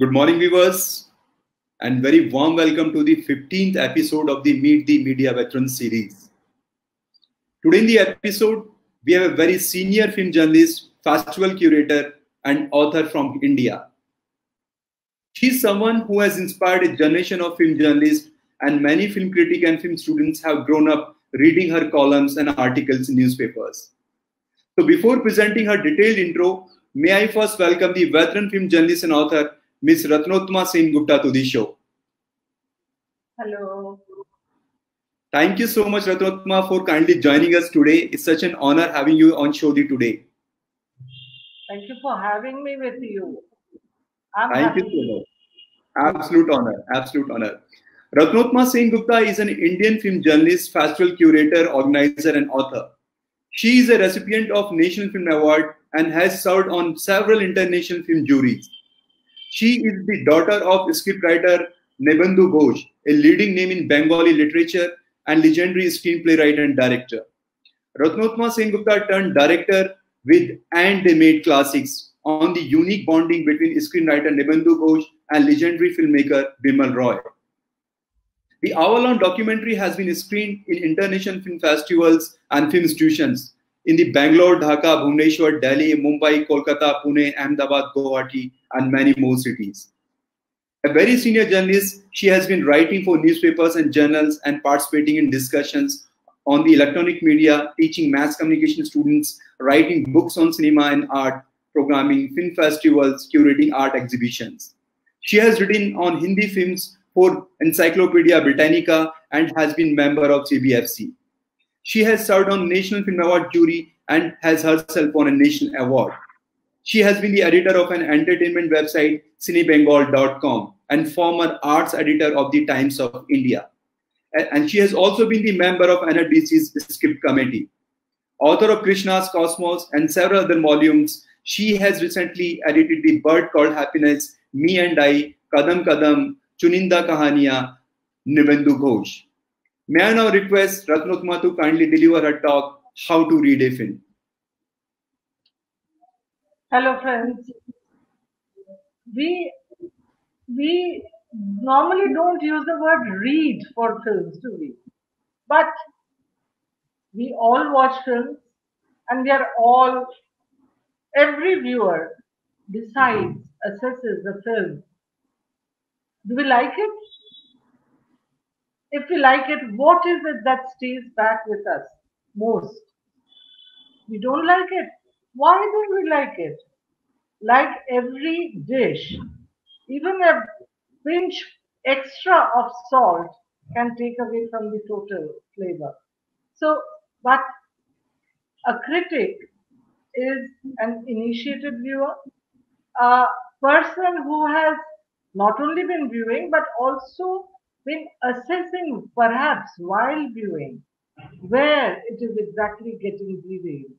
Good morning, viewers, and very warm welcome to the 15th episode of the Meet the Media Veterans series. Today in the episode, we have a very senior film journalist, festival curator, and author from India. She's someone who has inspired a generation of film journalists, and many film critics and film students have grown up reading her columns and articles in newspapers. So before presenting her detailed intro, may I first welcome the veteran film journalist and author, Ms. Ratnottama Sengupta to the show. Hello. Thank you so much, Ratnottama, for kindly joining us today. It's such an honor having you on show today. Thank you for having me with you. I'm Thank happy. you so much. Absolute honor. Absolute honor. Ratnottama Sengupta is an Indian film journalist, festival curator, organizer, and author. She is a recipient of National Film Award and has served on several international film juries. She is the daughter of scriptwriter Nabendu Ghosh, a leading name in Bengali literature and legendary screenplay writer and director. Ratnottama Sengupta turned director with And They Made Classics on the unique bonding between screenwriter Nabendu Ghosh and legendary filmmaker Bimal Roy. The hour-long documentary has been screened in international film festivals and film institutions in the Bangalore, Dhaka, Bhubaneswar, Delhi, Mumbai, Kolkata, Pune, Ahmedabad, Guwahati, and many more cities. A very senior journalist, she has been writing for newspapers and journals and participating in discussions on the electronic media, teaching mass communication students, writing books on cinema and art, programming film festivals, curating art exhibitions. She has written on Hindi films for Encyclopedia Britannica and has been member of CBFC. She has served on National Film Award jury and has herself won a national award. She has been the editor of an entertainment website, cinebengal.com, and former arts editor of the Times of India. And she has also been the member of NRDC's script committee. Author of Krishna's Cosmos and several other volumes, she has recently edited The Bird Called Happiness, Me and I, Kadam Kadam, Chuninda Kahaniya, Nabendu Ghosh. May I now request Ratnottama to kindly deliver her talk, How to Read a Film. Hello, friends. We we normally don't use the word read for films, do we? But we all watch films and we are all every viewer decides, assesses the film. Do we like it? If we like it, what is it that stays back with us most? We don't like it. Why don't we like it? Like every dish, even a pinch extra of salt can take away from the total flavor. So, but a critic is an initiated viewer, a person who has not only been viewing but also been assessing, perhaps while viewing, where it is exactly getting derailed.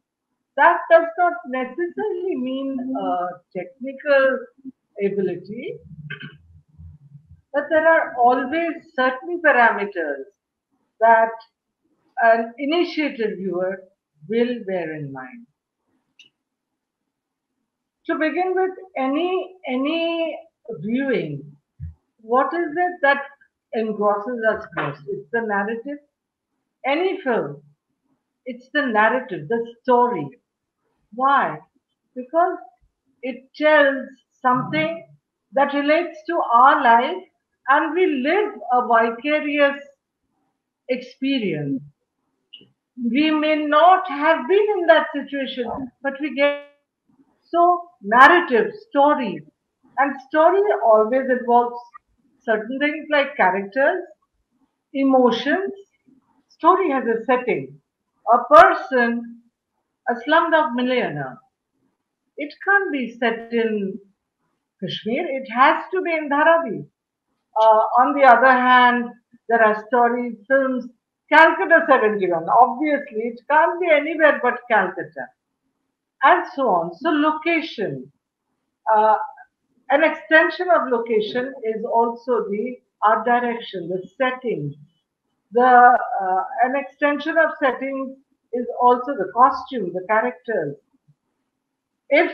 That does not necessarily mean uh, technical ability, but there are always certain parameters that an initiated viewer will bear in mind. To begin with, any any viewing, what is it that engrosses us most? It's the narrative. Any film, it's the narrative, the story. Why? Because it tells something that relates to our life and we live a vicarious experience. We may not have been in that situation, but we get so narrative, story, and story always involves certain things like characters, emotions. Story has a setting. A person, a slumdog millionaire. It can't be set in Kashmir. It has to be in Dharavi. Uh, on the other hand, there are stories, films, Calcutta 71. Obviously, it can't be anywhere but Calcutta. And so on. So, location. Uh, an extension of location is also the art direction, the setting. The uh, an extension of settings is also the costume, the characters. If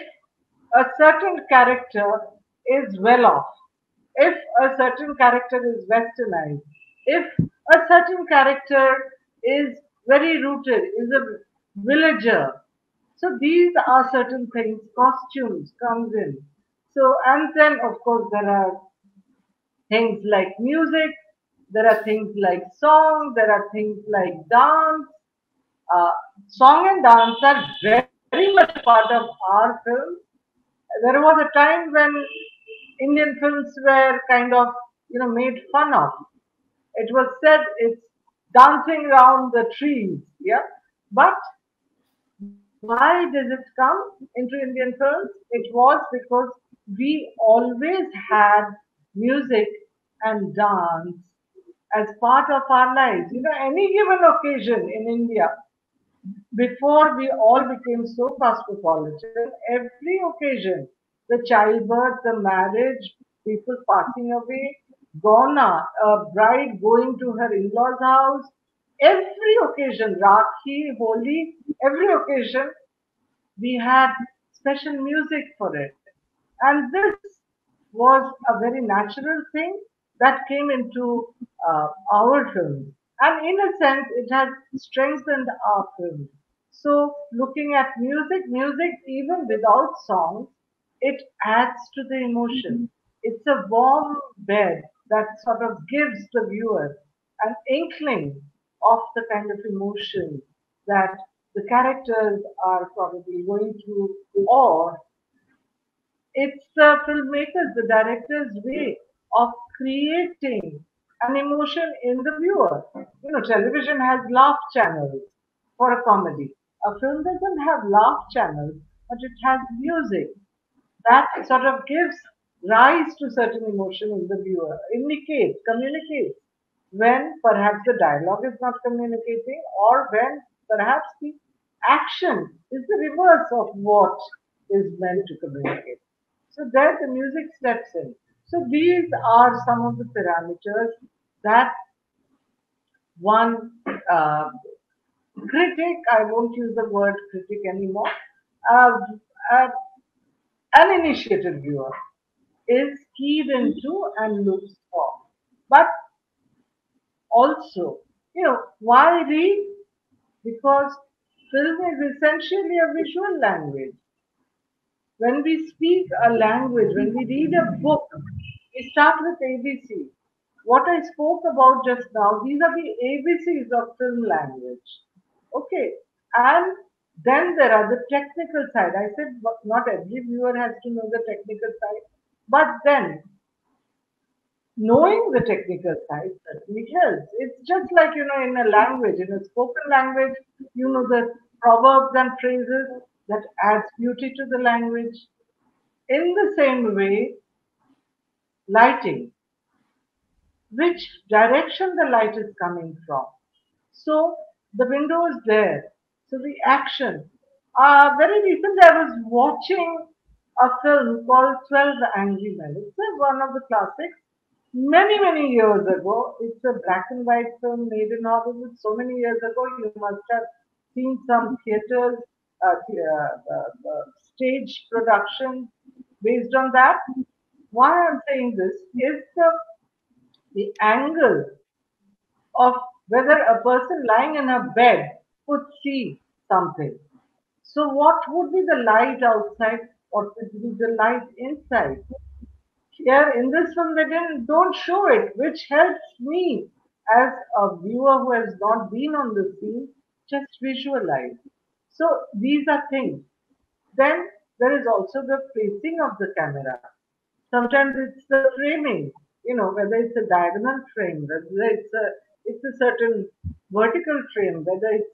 a certain character is well off, if a certain character is westernized, if a certain character is very rooted, is a villager. So these are certain things, costumes comes in. So, and then of course there are things like music, there are things like song, there are things like dance. Uh, song and dance are very, very much part of our film. There was a time when Indian films were kind of, you know, made fun of. It was said it's dancing around the trees, yeah. But why does it come into Indian films? It was because we always had music and dance as part of our lives. You know, any given occasion in India, before we all became so cosmopolitan, every occasion, the childbirth, the marriage, people passing away, Gona, a bride going to her in-laws house, every occasion, Rakhi, Holi, every occasion, we had special music for it. And this was a very natural thing that came into uh, our film. And in a sense, it has strengthened our film. So, looking at music, music, even without songs, it adds to the emotion. It's a warm bed that sort of gives the viewer an inkling of the kind of emotion that the characters are probably going through, or it's the filmmakers, the director's way of creating an emotion in the viewer. You know, television has laugh channels for a comedy. A film doesn't have laugh channels, but it has music that sort of gives rise to certain emotion in the viewer, indicates, communicates when perhaps the dialogue is not communicating or when perhaps the action is the reverse of what is meant to communicate. So there the music steps in. So these are some of the parameters that one uh, critic, I won't use the word critic anymore, uh, uh, an initiated viewer is keyed into and looks for. But also, you know, why read? Because film is essentially a visual language. When we speak a language, when we read a book, we start with ABC. What I spoke about just now, these are the ABCs of film language. Okay. And then there are the technical side. I said not every viewer has to know the technical side, but then knowing the technical side certainly helps. It's just like, you know, in a language, in a spoken language, you know the proverbs and phrases that adds beauty to the language. In the same way, lighting, which direction the light is coming from. So the window is there. So the action. Uh, very recently, I was watching a film called 12 Angry Men. It's one of the classics many, many years ago. It's a black and white film made in Hollywood so many years ago. You must have seen some theaters, Uh, stage production based on that. Why I'm saying this is the, the angle of whether a person lying in a bed could see something. So, what would be the light outside? What would be the light inside? here in this one they didn't don't show it, which helps me as a viewer who has not been on the scene just visualize. So these are things. Then there is also the placing of the camera. Sometimes it's the framing, you know, whether it's a diagonal frame, whether it's a it's a certain vertical frame, whether it's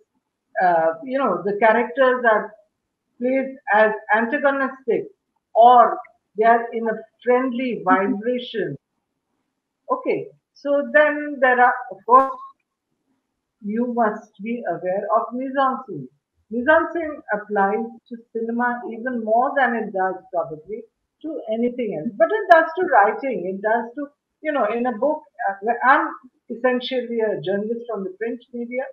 uh, you know the characters are placed as antagonistic or they are in a friendly vibration. Okay, so then there are, of course, you must be aware of mise-en-scene. Mise-en-scene applies to cinema even more than it does probably to anything else. But it does to writing, it does to, you know, in a book, uh, I'm essentially a journalist from the print media.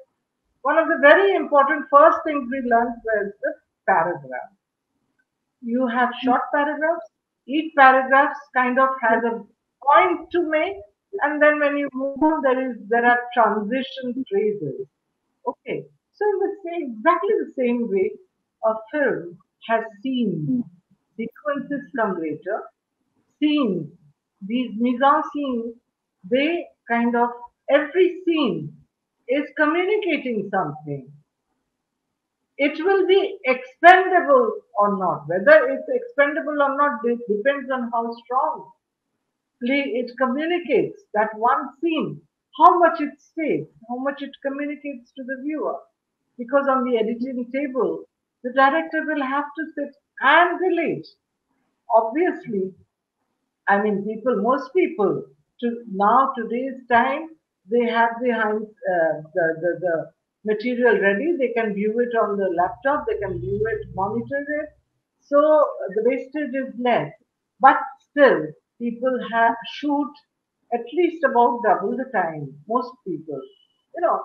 One of the very important first things we learned was the paragraph. You have short paragraphs, Each paragraph kind of has a point to make, and then when you move on, there is there are transition phrases. Okay, so in the same exactly the same way, a film has scenes, sequences come later, scenes, these mise en scene, they kind of every scene is communicating something. It will be expendable or not. Whether it's expendable or not depends on how strong it communicates that one scene, how much it stays, how much it communicates to the viewer. Because on the editing table, the director will have to sit and relate. Obviously, I mean, people, most people, to now today's time, they have behind uh, the, the, the material ready. They can view it on the laptop. They can view it, monitor it. So the wastage is less. But still, people have shoot at least about double the time. Most people, you know,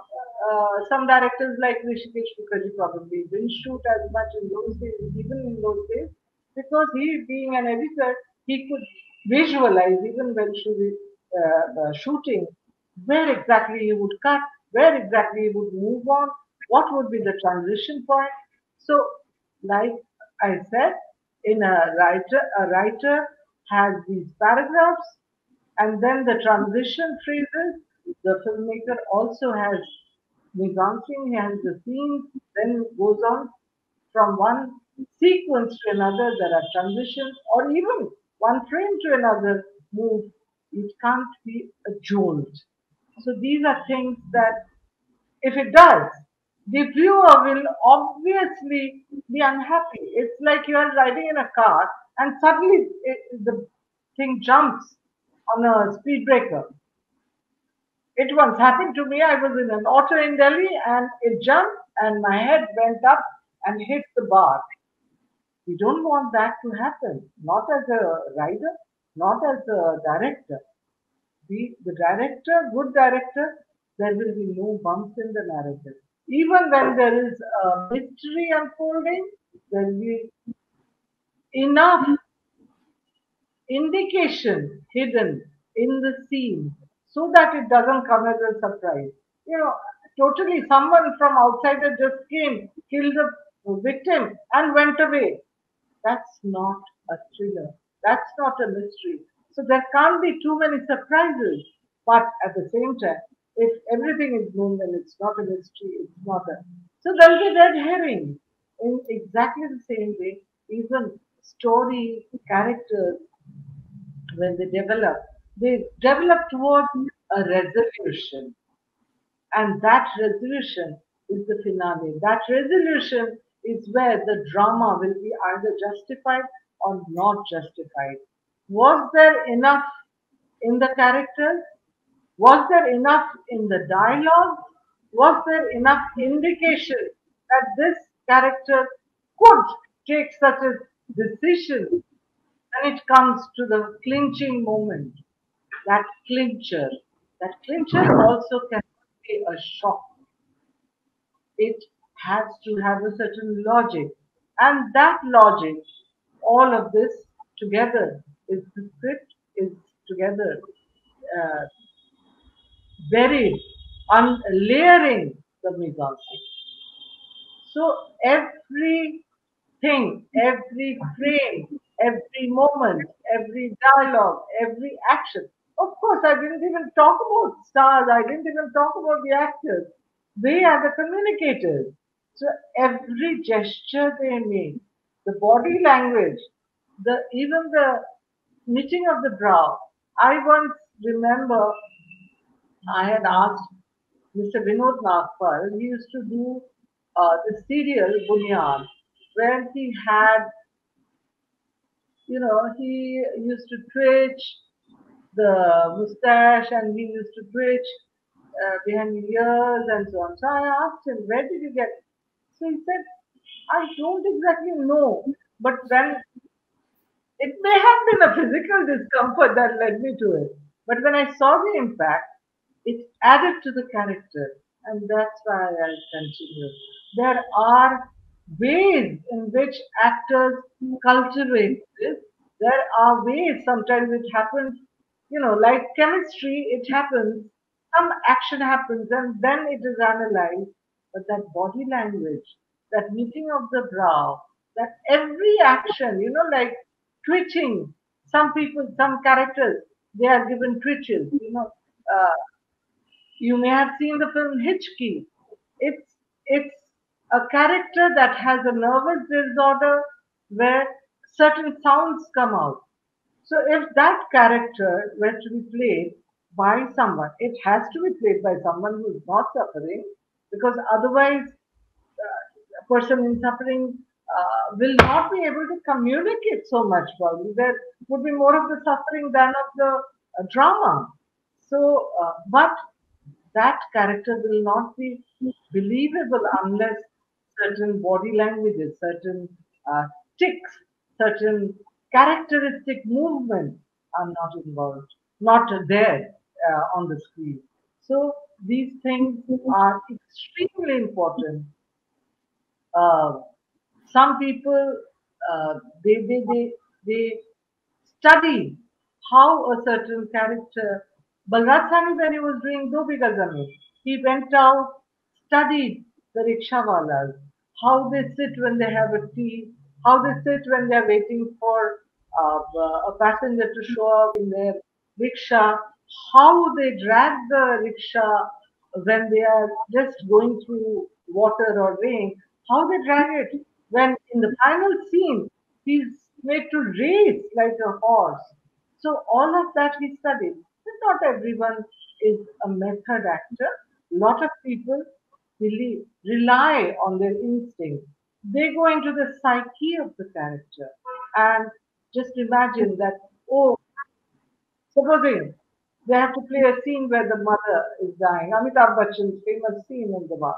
uh, some directors like Hrishikesh Mukherjee probably didn't shoot as much in those days, even in those days, because he, being an editor, he could visualize even when shooting, uh, uh, shooting where exactly he would cut, where exactly he would move on, what would be the transition point. So, like I said, in a writer, a writer has these paragraphs, and then the transition phrases. The filmmaker also has he has the scenes, then goes on from one sequence to another. There are transitions, or even one frame to another move. It can't be a jolt. So these are things that, if it does, the viewer will obviously be unhappy. It's like you are riding in a car and suddenly it, the thing jumps on a speed breaker. It once happened to me. I was in an auto in Delhi and it jumped and my head went up and hit the bar. We don't want that to happen, not as a rider, not as a director. The, the director, good director, there will be no bumps in the narrative. Even when there is a mystery unfolding, there will be enough indication hidden in the scene so that it doesn't come as a surprise. You know, totally someone from outside that just came, killed the victim, and went away. That's not a thriller. That's not a mystery. So there can't be too many surprises. But at the same time, if everything is known, then it's not a mystery. It's not a. So there'll be red herring in exactly the same way. Even story characters, when they develop, they develop towards a resolution. And that resolution is the finale. That resolution is where the drama will be either justified or not justified. Was there enough in the characters? Was there enough in the dialogue? Was there enough indication that this character could take such a decision when it comes to the clinching moment? That clincher. That clincher also can be a shock. It has to have a certain logic. And that logic, all of this together, is the script is together uh, buried, un- layering the mise So everything, every frame, every moment, every dialogue, every action. Of course, I didn't even talk about stars. I didn't even talk about the actors. They are the communicators. So every gesture they make, the body language, the even the knitting of the brow. I once remember I had asked Mr. Vinod Nagpal, he used to do uh, the serial Bunyad, where he had, you know, he used to twitch the mustache and he used to twitch uh, behind the ears and so on. So I asked him, where did you get? So he said, I don't exactly know, but when it may have been a physical discomfort that led me to it. But when I saw the impact, it added to the character. And that's why I continue. There are ways in which actors cultivate this. There are ways sometimes it happens, you know, like chemistry, it happens, some action happens and then it is analyzed. But that body language, that knitting of the brow, that every action, you know, like twitching, some people, some characters, they are given twitches, you know. Uh, you may have seen the film Hitchki. It's it's a character that has a nervous disorder where certain sounds come out. So if that character were to be played by someone, it has to be played by someone who is not suffering, because otherwise, uh, a person in suffering uh, will not be able to communicate so much. Probably there would be more of the suffering than of the uh, drama. So, uh, but that character will not be believable unless certain body languages, certain uh, tics, certain characteristic movements are not involved, not there uh, on the screen. So these things are extremely important. Uh, some people uh, they, they they they study how a certain character. Balraj Sahni, when he was doing Do Bhiga Zameen, he went out, studied the rickshawalas, how they sit when they have a tea, how they sit when they are waiting for uh, a passenger to show up in their rickshaw, how they drag the rickshaw when they are just going through water or rain, how they drag it when in the final scene he's made to race like a horse. So all of that he studied. But not everyone is a method actor. A lot of people rely on their instinct. They go into the psyche of the character and just imagine that, oh, supposing they have to play a scene where the mother is dying. Amitabh Bachchan's famous scene in the bar.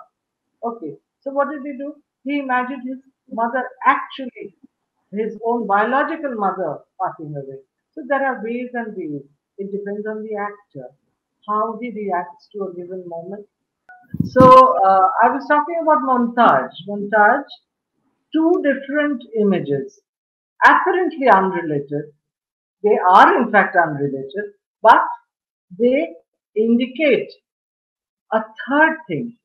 Okay, so what did he do? He imagined his mother actually, his own biological mother passing away. So there are ways and ways. It depends on the actor, how he reacts to a given moment. So uh, I was talking about montage. Montage, two different images, apparently unrelated. They are in fact unrelated, but they indicate a third thing.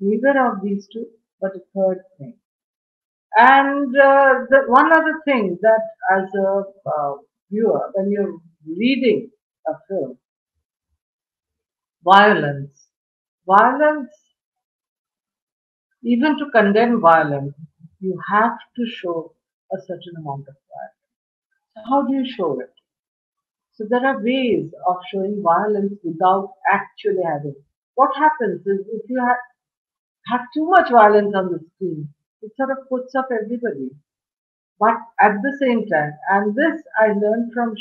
Neither of these two, but a third thing. And uh, the one other thing that as a uh, viewer, when you're reading a film, violence, violence, even to condemn violence, you have to show a certain amount of violence. So how do you show it? So there are ways of showing violence without actually having. What happens is if you have, have too much violence on the screen, it sort of puts up everybody. But at the same time, and this I learned from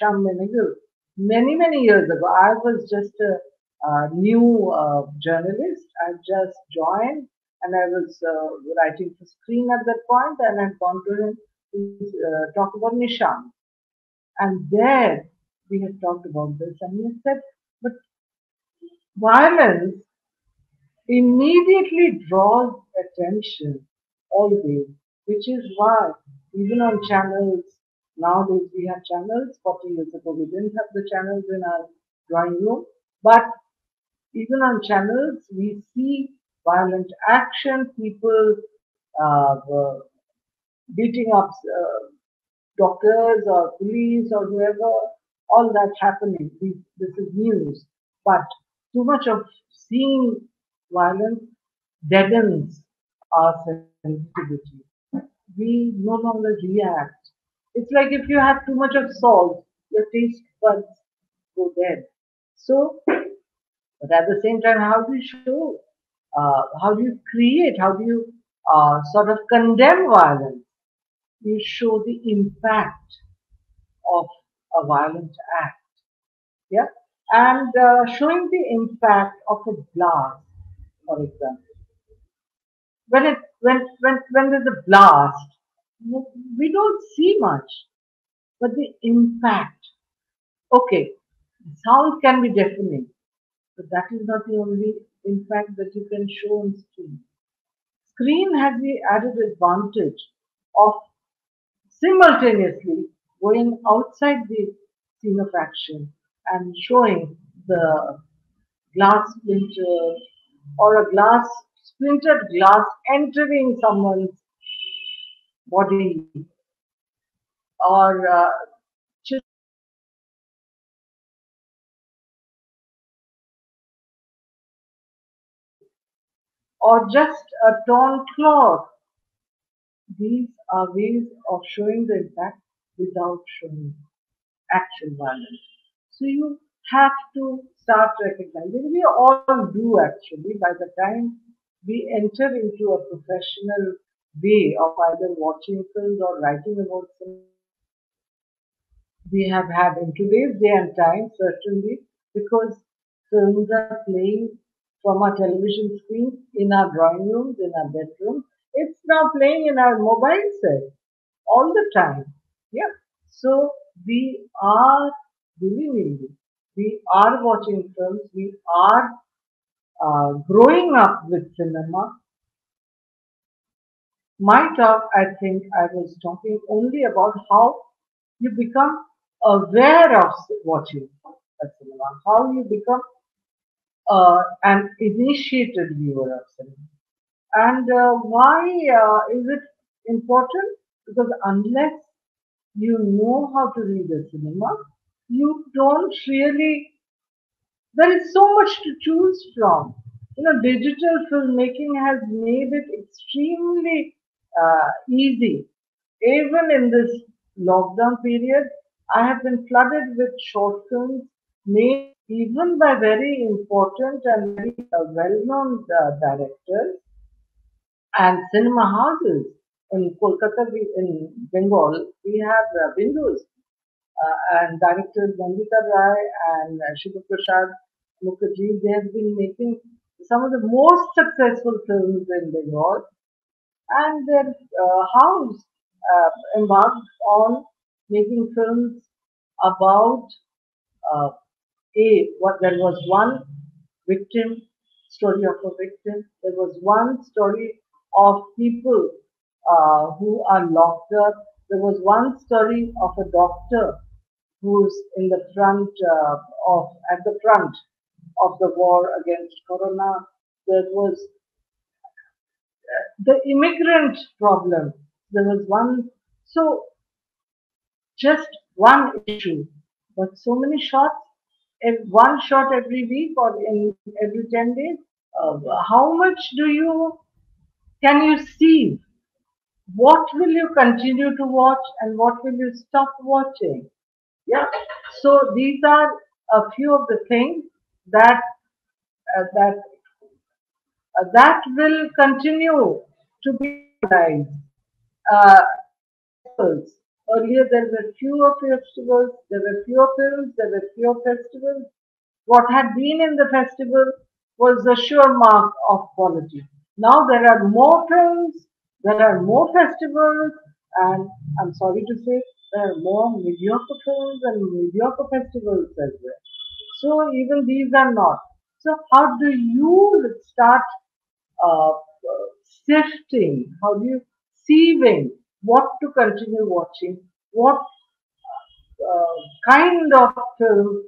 Shyam Benegal many, many years ago. I was just a, a new uh, journalist. I just joined and I was uh, writing for screen at that point and I'd gone to him to uh, talk about Nishan. And there we had talked about this and he said, but violence immediately draws attention always, which is why even on channels, nowadays we have channels, 40 years ago we didn't have the channels in our drawing room, but even on channels we see violent action, people uh, beating up uh, doctors or police or whoever, all that happening. This is news. But too much of seeing violence deadens our sensitivity. We no longer react. It's like if you have too much of salt, your taste buds go dead. So, but at the same time, how do you show? Uh, how do you create? How do you uh, sort of condemn violence? You show the impact of a violent act. Yeah, and uh, showing the impact of a blast, for example when it when when when there's a blast, we don't see much, but the impact. Okay, sound can be deafening, but that is not the only impact that you can show on screen. Screen has the added advantage of simultaneously going outside the scene of action and showing the glass splinter or a glass splintered glass entering someone's body or uh, or just a torn cloth. These are ways of showing the impact without showing actual violence. So you have to start recognizing. We all do actually by the time we enter into a professional way of either watching films or writing about films. We have had in today's day and time certainly because films are playing from our television screens in our drawing rooms, in our bedrooms. It's now playing in our mobile set all the time. Yeah. So we are willingly, we are watching films, we are uh, growing up with cinema. My talk, I think I was talking only about how you become aware of watching a cinema, how you become uh, an initiated viewer of cinema. And uh, why uh, is it important? Because unless you know how to read a cinema, you don't really, there is so much to choose from. You know, digital filmmaking has made it extremely uh, easy. Even in this lockdown period, I have been flooded with short films made even by very important and very uh, well-known uh, directors and cinema houses in Kolkata, in Bengal, we have uh, Bindus uh, and directors Nandita Rai and uh, Mukherjee. They have been making some of the most successful films in Bengal, and their uh, house uh, embarked on making films about uh, a what there was one victim story of a victim. There was one story of people uh, who are locked up. There was one story of a doctor who's in the front uh, of at the front of the war against corona. There was the immigrant problem. There was one so just one issue, but so many shots one shot every week or in every 10 days uh, how much do you can you see what will you continue to watch and what will you stop watching yeah so these are a few of the things that uh, that uh, that will continue to be realized. Uh, Earlier there were fewer festivals, there were fewer films, there were fewer festivals. What had been in the festival was the sure mark of quality. Now there are more films, there are more festivals, and I'm sorry to say, there are more mediocre films and mediocre festivals as well. So even these are not. So how do you start uh, sifting? How do you sieving what to continue watching, what uh, kind of film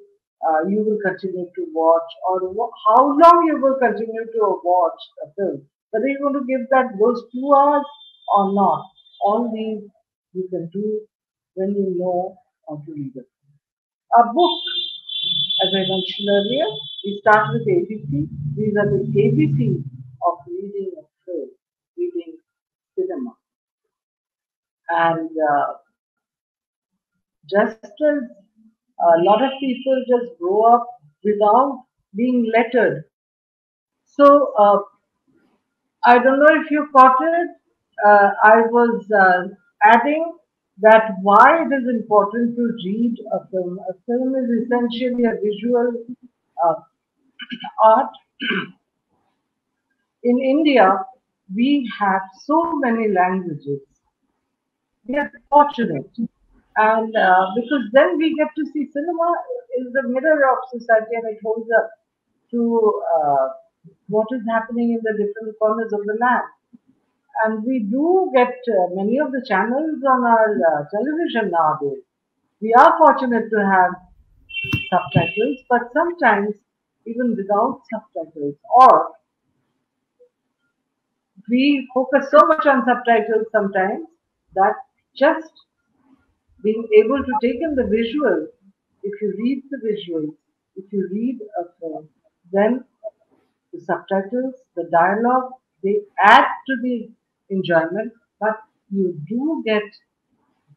uh, you will continue to watch, or how long you will continue to watch a film. Whether you're going to give that those two hours or not, all these you can do when you know how to read. A book, as I mentioned earlier, we start with ABC. These are the ABC of reading a film, reading cinema. And uh, just as a lot of people just grow up without being lettered. So uh, I don't know if you caught it. Uh, I was uh, adding that why it is important to read a film. A film is essentially a visual uh, art. In India, we have so many languages we are fortunate. And uh, because then we get to see cinema is the mirror of society and it holds up to uh, what is happening in the different corners of the land. And we do get uh, many of the channels on our uh, television nowadays We are fortunate to have subtitles, but sometimes even without subtitles, or we focus so much on subtitles sometimes that just being able to take in the visuals, if you read the visuals, if you read a film, then the subtitles, the dialogue, they add to the enjoyment, but you do get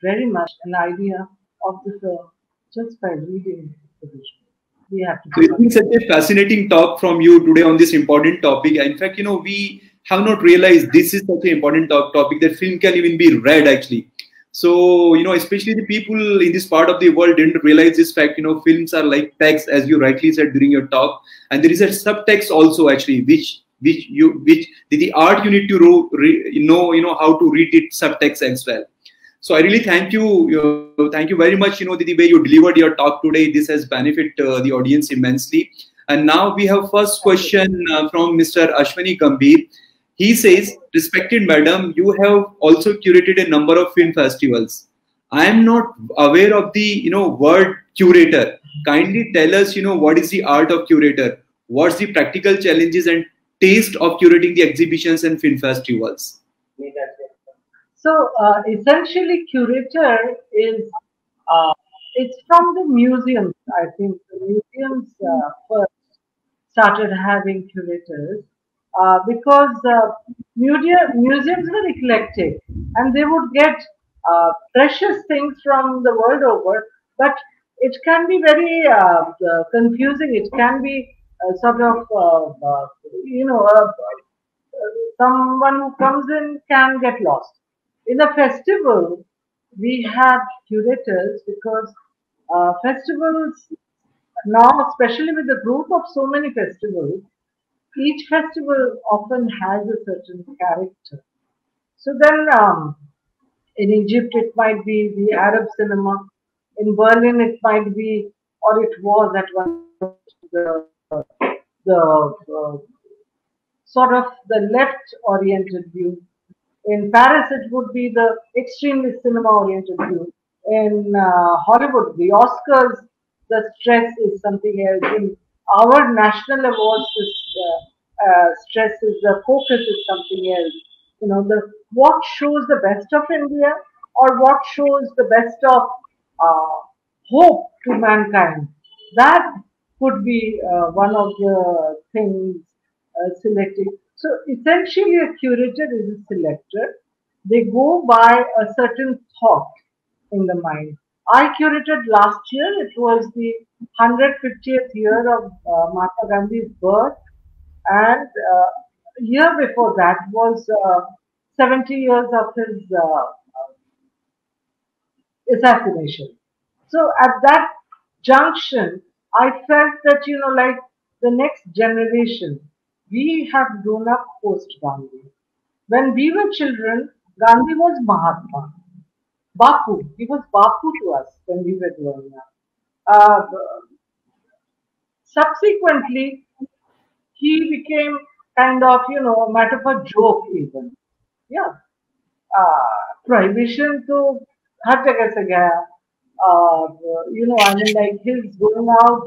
very much an idea of the film just by reading the visuals. We have to. So it's been such a fascinating talk from you today on this important topic. In fact, you know, we have not realized this is such an important topic that film can even be read actually. So, you know, especially the people in this part of the world didn't realize this fact. You know, films are like text, as you rightly said during your talk, and there is a subtext also actually, which which you which the art you need to know you know how to read it subtext as well. So I really thank you, you thank you very much. You know the, the way you delivered your talk today. This has benefited uh, the audience immensely. And now we have first question uh, from Mr. Ashwini Gambhir. He says, respected madam, you have also curated a number of film festivals. I am not aware of the, you know, word curator. Kindly tell us, you know, what is the art of curator? What's the practical challenges and taste of curating the exhibitions and film festivals? So uh, essentially, curator is uh, it's from the museums. I think the museums uh, first started having curators, uh, because uh, museums were eclectic and they would get uh, precious things from the world over, but it can be very uh, confusing. It can be sort of, uh, you know, someone who comes in can get lost. In a festival, we have curators because uh, festivals now, especially with the growth of so many festivals, each festival often has a certain character. So then, um, in Egypt, it might be the Arab cinema. In Berlin, it might be, or it was at one the the uh, sort of the left-oriented view. In Paris, it would be the extremely cinema-oriented view. In uh, Hollywood, the Oscars, the stress is something else. In our national awards is, uh, uh, stress is the focus is something else. You know, the what shows the best of India or what shows the best of uh, hope to mankind. That could be uh, one of the things uh, selected. So essentially, a curator is a selector. They go by a certain thought in the mind. I curated last year. It was the 150th year of uh, Mahatma Gandhi's birth, and uh, year before that was uh, 70 years of his uh, assassination. So at that junction, I felt that you know, like the next generation, we have grown up post Gandhi. When we were children, Gandhi was Mahatma. Bapu, he was Bapu to us when we were growing up. Uh, subsequently, he became kind of, you know, a matter for joke even. Yeah. Uh, prohibition to हर जगह से गया uh, you know I mean like his going out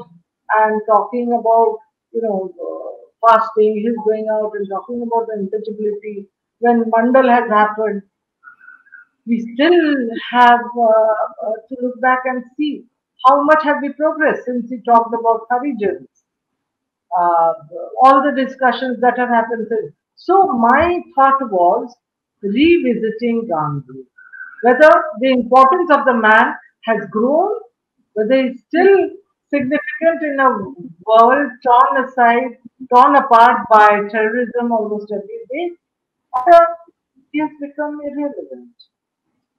and talking about you know uh, fasting he's going out and talking about the intouchability when Mandal has happened we still have uh, uh, to look back and see how much have we progressed since we talked about Harijans. Uh, all the discussions that have happened since. So my thought was revisiting Gandhi. Whether the importance of the man has grown, whether he's still significant in a world torn aside, torn apart by terrorism almost every day, or he has become irrelevant.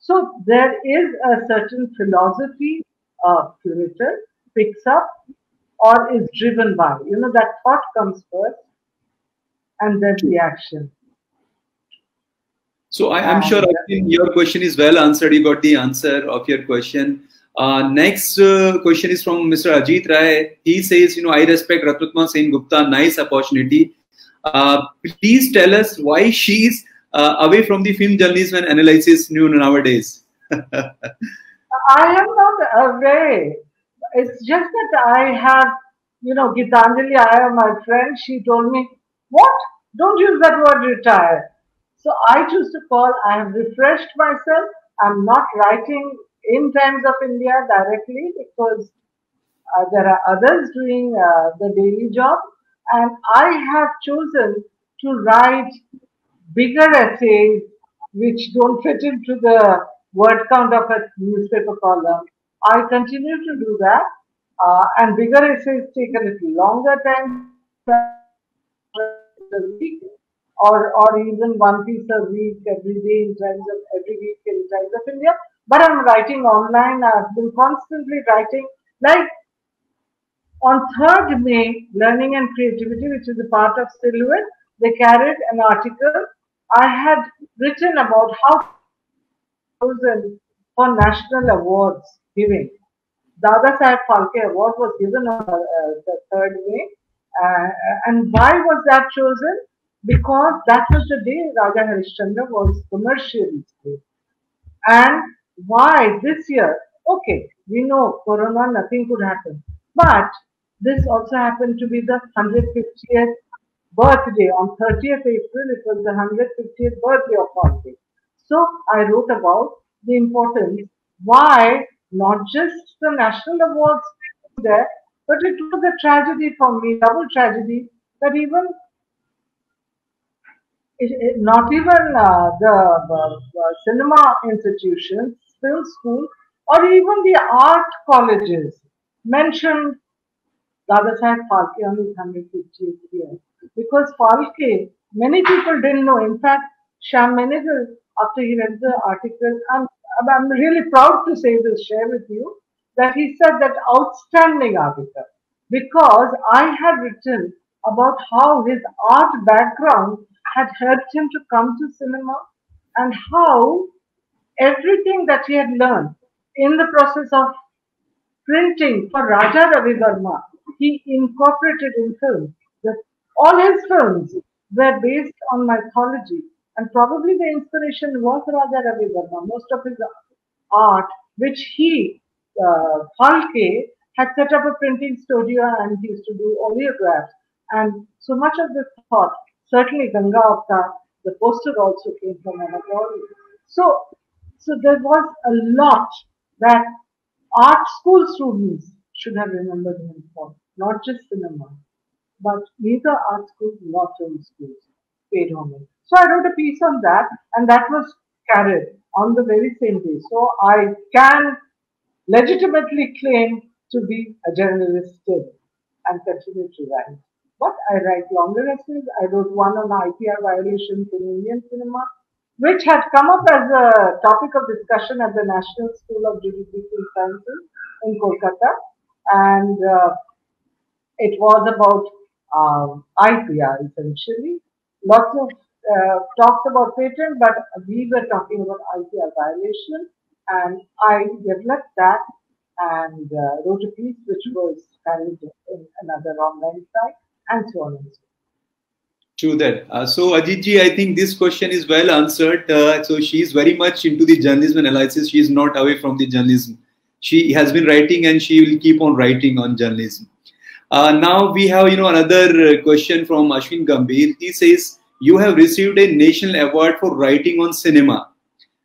So there is a certain philosophy a curator picks up or is driven by. You know, that thought comes first and then the action. So I, am sure your question is well answered. You got the answer of your question. Uh, next uh, question is from Mr. Ajit Rai. He says, you know, I respect Ratnottama Sengupta. Nice opportunity. Uh, please tell us why she's uh, away from the film journalism and analysis new nowadays. I am not away. It's just that I have, you know, Gitanjali, I am my friend. She told me, what? Don't use that word retire. So I choose to call, I have refreshed myself. I'm not writing in Times of India directly because uh, there are others doing uh, the daily job. And I have chosen to write bigger essays which don't fit into the word count of a newspaper column. I continue to do that. Uh, and bigger essays take a little longer time a week or, or even one piece a week every day in terms of every week in Times of India. But I'm writing online. I've been constantly writing. Like on 3rd May, Learning and Creativity, which is a part of Silhouette, they carried an article. I had written about how chosen for national awards giving. Dada Saheb Phalke Award was given on uh, the 3rd May. Uh, and why was that chosen? Because that was the day Raja Harishchandra was commercially played. And why this year? Okay, we know Corona, nothing could happen. But this also happened to be the 150th birthday. On 30th April, it was the 150th birthday of Phalke. So I wrote about the importance why not just the national awards there, but it was a tragedy for me, double tragedy, that even it, it, not even uh, the uh, cinema institutions, film school, or even the art colleges mentioned Dada Saheb Phalke on his 150th year. Because Phalke, many people didn't know. In fact, Shyam Benegal, after he read the article, I'm, I'm really proud to say this, share with you, that he said that outstanding article because I had written about how his art background had helped him to come to cinema and how everything that he had learned in the process of printing for Raja Ravi Varma, he incorporated in film. That all his films were based on mythology, and probably the inspiration was Raja Ravi Varma. Most of his art, which he, uh, Phalke, had set up a printing studio and he used to do oleographs. And so much of this thought, certainly Ganga Avatar, the poster also came from Anatolia. So, so there was a lot that art school students should have remembered him for, not just cinema, but neither art schools nor film schools paid homage. So I wrote a piece on that, and that was carried on the very same day. So I can legitimately claim to be a journalist still and continue to write. But I write longer essays. I wrote one on IPR violations in Indian cinema, which had come up as a topic of discussion at the National School of Judicial Sciences in Kolkata. And uh, it was about um, IPR essentially. Lots of uh, talks about patent, but we were talking about IPR violation. And I developed that and uh, wrote a piece which was carried in another online site and so on and so. True that. Uh, so Ajitji, I think this question is well answered. Uh, so she is very much into the journalism analysis. She is not away from the journalism. She has been writing and she will keep on writing on journalism. Uh, now we have, you know, another question from Ashwin Gambhir. He says, you have received a national award for writing on cinema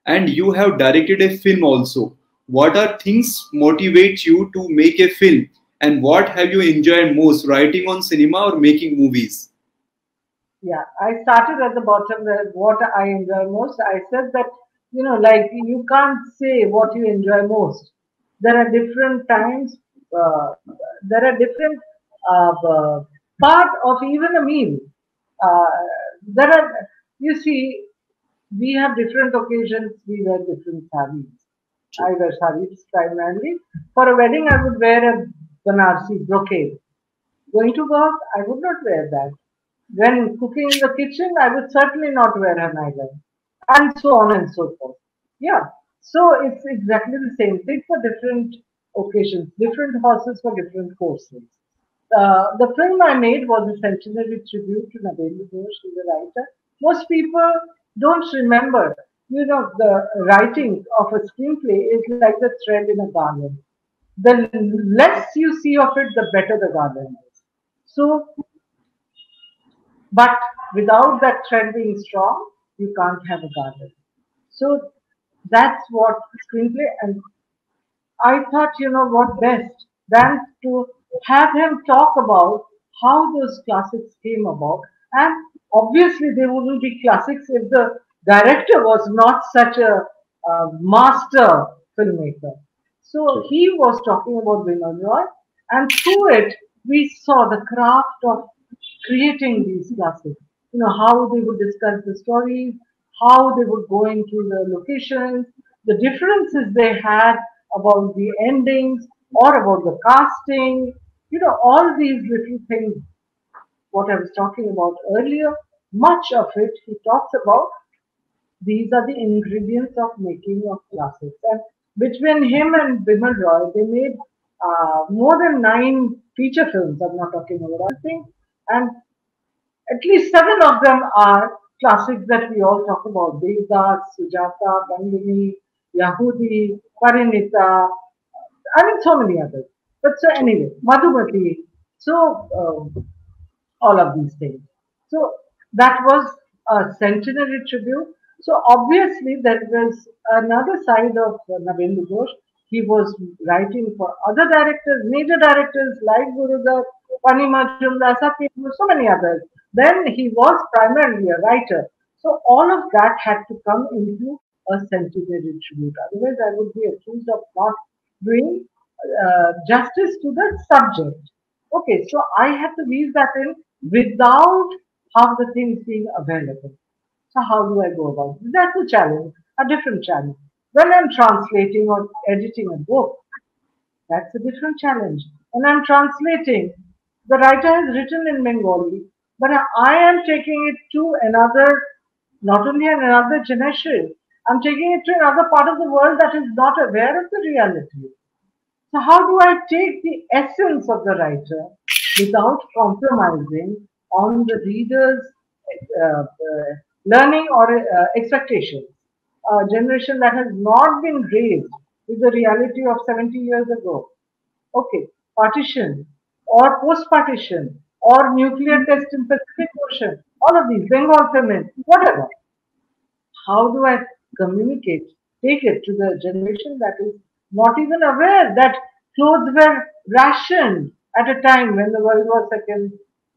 and you have directed a film also what are things motivate you to make a film and what have you enjoyed most writing on cinema or making movies yeah i started at the bottom what i enjoy most i said that you know like you can't say what you enjoy most there are different times uh, there are different uh, part of even a meal uh, there are you see we have different occasions we wear different sarees I wear primarily. For a wedding, I would wear a Banarsi brocade. Going to work, I would not wear that. When cooking in the kitchen, I would certainly not wear a nylon. And so on and so forth. Yeah. So it's exactly the same thing for different occasions, different horses for different courses. Uh, the film I made was a centenary tribute to Nabendu Ghosh, a writer. Most people don't remember you know, the writing of a screenplay is like the thread in a garland. The less you see of it, the better the garland is. So, but without that thread being strong, you can't have a garland. So that's what screenplay and I thought, you know, what best than to have him talk about how those classics came about. And obviously, they wouldn't be classics if the director was not such a, a master filmmaker. So he was talking about Bimal Roy, and through it, we saw the craft of creating these classics. You know, how they would discuss the stories, how they would go into the locations, the differences they had about the endings or about the casting, you know, all these little things, what I was talking about earlier, much of it he talks about. These are the ingredients of making of classics. And between him and Bimal Roy, they made uh, more than nine feature films. I'm not talking about anything. And at least seven of them are classics that we all talk about. Devdas, Sujata, Gangani, Yahudi, Parinita, I mean so many others. But so anyway, Madhumati, so um, all of these things. So that was a centenary tribute. So obviously there was another side of uh, Nabendu Ghosh. He was writing for other directors, major directors like Guru, Gurudutt, Phani Majumdar, so many others. Then he was primarily a writer. So all of that had to come into a centenary tribute. Otherwise, I would be accused of not doing uh, justice to the subject. Okay, so I have to weave that in without half the things being available. So how do I go about it? That's a challenge, a different challenge. When I'm translating or editing a book, that's a different challenge. When I'm translating, the writer has written in Bengali, but I am taking it to another, not only another generation, I'm taking it to another part of the world that is not aware of the reality. So, how do I take the essence of the writer without compromising on the reader's uh, uh, learning or uh, expectations? A generation that has not been raised with the reality of 70 years ago. Okay, partition or post partition or nuclear test in Pacific Ocean, all of these, Bengal famine, whatever. How do I communicate, take it to the generation that is not even aware that clothes were rationed at a time when the World War Second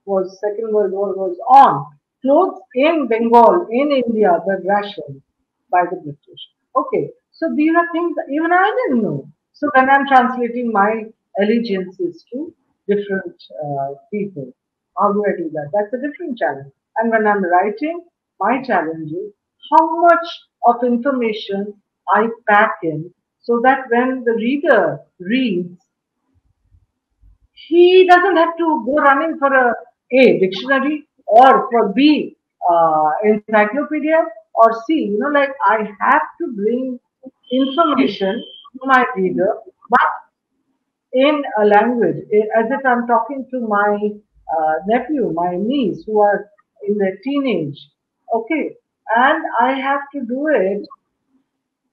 was Second World War was on. Clothes in Bengal, in India, were rationed by the British. Okay, so these are things even I didn't know. So when I'm translating my allegiances to different uh, people, how do I do that? That's a different challenge. And when I'm writing, my challenge is how much of information I pack in so that when the reader reads, he doesn't have to go running for a A dictionary or for B uh, encyclopedia or C. You know, like I have to bring information to my reader, but in a language, as if I'm talking to my uh, nephew, my niece, who are in their teenage. Okay, and I have to do it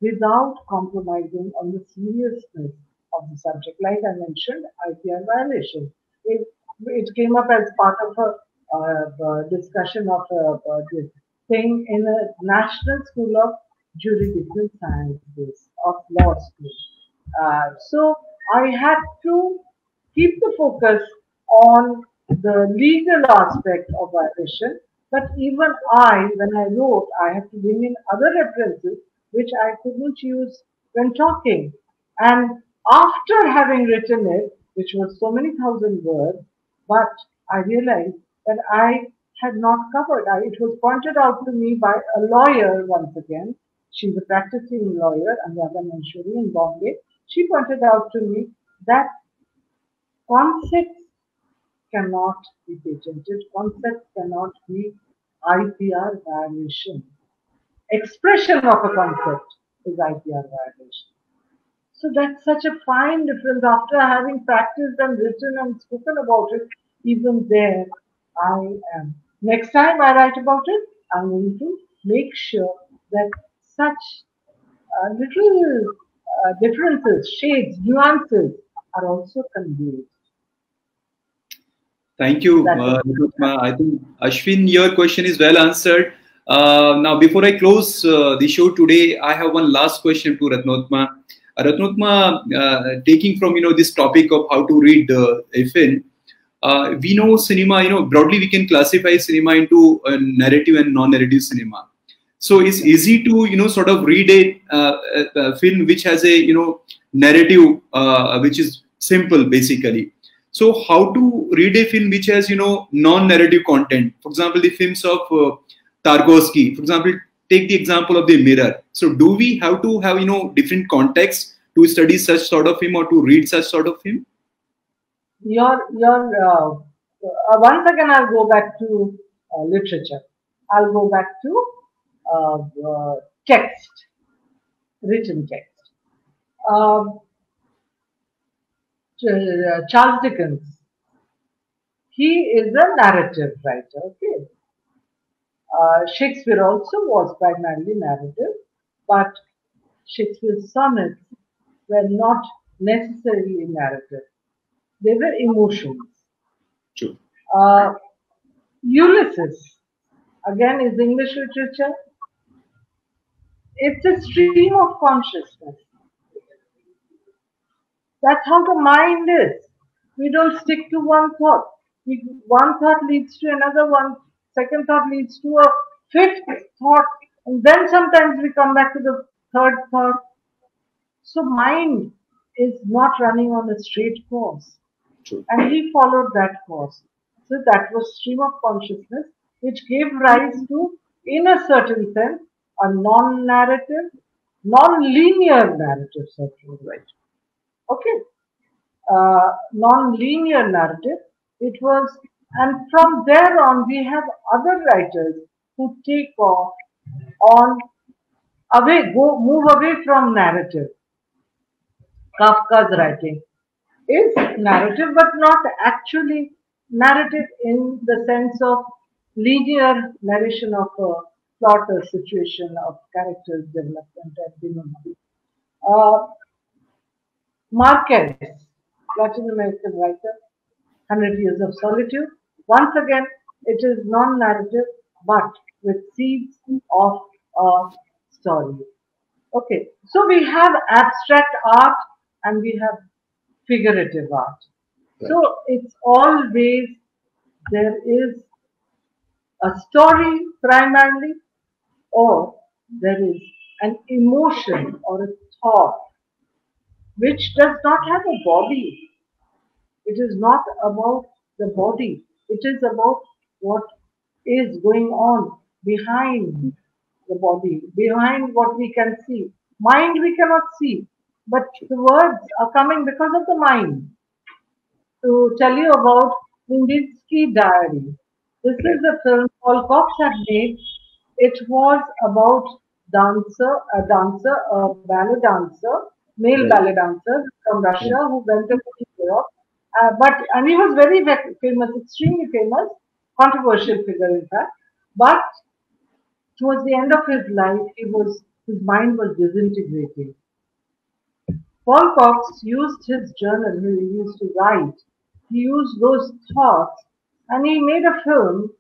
without compromising on the seriousness of the subject. Like I mentioned, IPR violation. It, it came up as part of a uh, discussion of uh, this thing in a National School of Juridical Sciences of Law School. Uh, so I had to keep the focus on the legal aspect of violation but even I, when I wrote, I had to bring in other references which I couldn't use when talking. And after having written it, which was so many thousand words, but I realized that I had not covered. I, it was pointed out to me by a lawyer once again. She's a practicing lawyer, Anuradha Manshuri in Bombay. She pointed out to me that concepts cannot be patented, concepts cannot be IPR violation. Expression of a concept is IPR violation. So that's such a fine difference. After having practiced and written and spoken about it, even there, I am. Next time I write about it, I'm going to make sure that such uh, little uh, differences, shades, nuances are also conveyed. Thank you, uh, I think Ashwin, your question is well answered. Uh, now, before I close uh, the show today, I have one last question to Ratnottama. Uh, Ratnottama, uh, taking from you know this topic of how to read uh, a film, uh, we know cinema. You know broadly we can classify cinema into narrative and non-narrative cinema. So it's easy to you know sort of read a, a, a film which has a you know narrative which is simple basically so how to read a film which has, you know, non-narrative content? For example, the films of uh, Tarkovsky, for example, take the example of The Mirror. So do we have to have, you know, different contexts to study such sort of film or to read such sort of film? Your, your, uh, uh, once again, I'll go back to uh, literature. I'll go back to uh, uh, text, written text. Um, Charles Dickens. He is a narrative writer. Okay. Uh, Shakespeare also was primarily narrative, but Shakespeare's sonnets were not necessarily narrative. They were emotions. True. Uh, Ulysses, again, is English literature. It's a stream of consciousness. That's how the mind is. We don't stick to one thought. We, one thought leads to another one, second thought leads to a fifth thought, and then sometimes we come back to the third thought. So mind is not running on a straight course. True. And he followed that course. So that was stream of consciousness, which gave rise to, in a certain sense, a non-narrative, non-linear narrative, certainly right okay, uh, non-linear narrative. It was, and from there on, we have other writers who take off on away, go move away from narrative. Kafka's writing is narrative, but not actually narrative in the sense of linear narration of a plot or situation of characters development and denouement. Uh, Marquez, Latin American writer, 100 Years of Solitude. Once again, it is non-narrative, but with seeds of a story. Okay, so we have abstract art and we have figurative art. Right. So it's always there is a story primarily, or there is an emotion or a thought which does not have a body. It is not about the body. It is about what is going on behind the body, behind what we can see. Mind we cannot see, but the words are coming because of the mind. To tell you about Nijinsky Diary. This is a film Paul Cox had made. It was about dancer, a dancer, a ballet dancer male ballet dancer from Russia who went to Europe. Uh, but and he was very famous, extremely famous, controversial figure in fact. But towards the end of his life, he was his mind was disintegrating. Paul Cox used his journal, he used to write. He used those thoughts, and he made a film,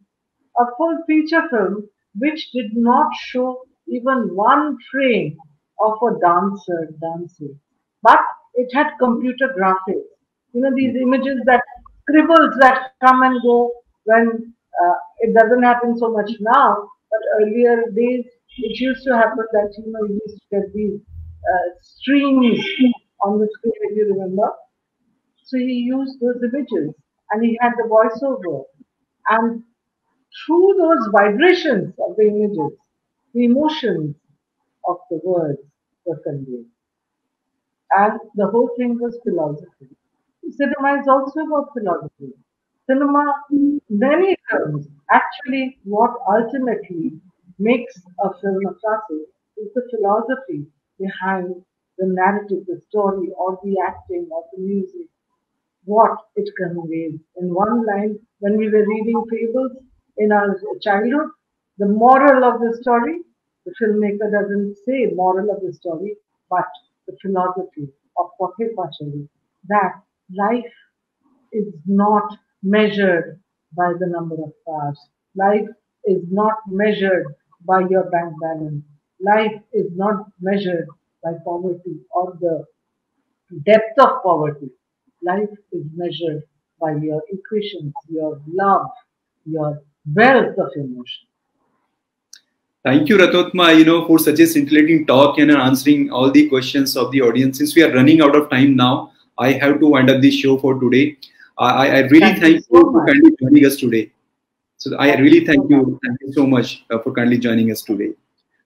a full feature film, which did not show even one frame of a dancer dancing. But it had computer graphics. You know, these images that scribbles that come and go when uh, it doesn't happen so much now, but earlier days it used to happen that you know you used to get these uh, streams on the screen if you remember. So he used those images and he had the voiceover. And through those vibrations of the images, the emotions of the words were conveyed. And the whole thing was philosophy. Cinema is also about philosophy. Cinema, many films, actually, what ultimately makes a film a classic is the philosophy behind the narrative, the story, or the acting, or the music, what it conveys. In one line, when we were reading fables in our childhood, the moral of the story The filmmaker doesn't say moral of the story, but the philosophy of Pather Panchali that life is not measured by the number of cars. Life is not measured by your bank balance. Life is not measured by poverty or the depth of poverty. Life is measured by your equations, your love, your wealth of emotion. Thank you, Ratnottama, you know, for such a scintillating talk and answering all the questions of the audience. Since we are running out of time now, I have to wind up this show for today. I, I really thank, thank you so for kindly joining us today. So I really thank you. Thank you so much uh, for kindly joining us today.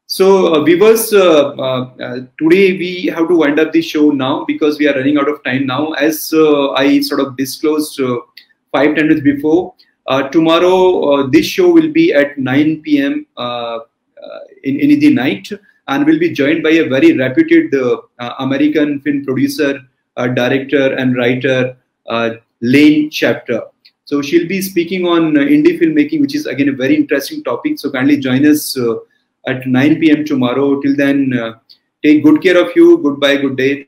So uh, viewers, uh, uh, uh, today we have to wind up the show now because we are running out of time now. As uh, I sort of disclosed five ten minutes before, tomorrow this show will be at 9 p.m. Uh, in, in the night and will be joined by a very reputed uh, uh, American film producer, director, and writer, Lane Chapter. So she'll be speaking on indie filmmaking, which is again a very interesting topic. So kindly join us at 9 p.m. tomorrow. Till then, uh, take good care of you. Goodbye. Good day.